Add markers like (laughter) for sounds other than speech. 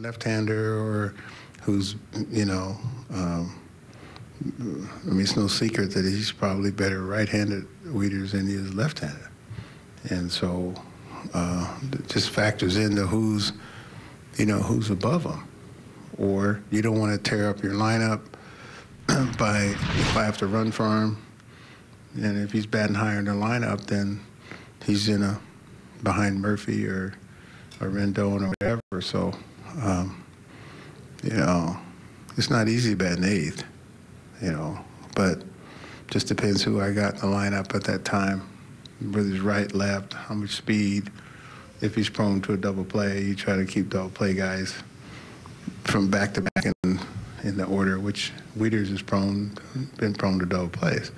left-hander or who's, you know, um, I mean, it's no secret that he's probably better right-handed Wieters than he is left-handed. And so uh, it just factors into who's, you know, who's above him. Or you don't want to tear up your lineup (clears throat) by if I have to run for him, and if he's batting higher in the lineup, then he's in a behind Murphy or or Rendon or whatever. So, um, you know, it's not easy batting eighth, you know, but just depends who I got in the lineup at that time, whether he's right, left, how much speed. If he's prone to a double play, you try to keep double play guys from back to back in, in the order, which Wieters is prone, been prone to double plays.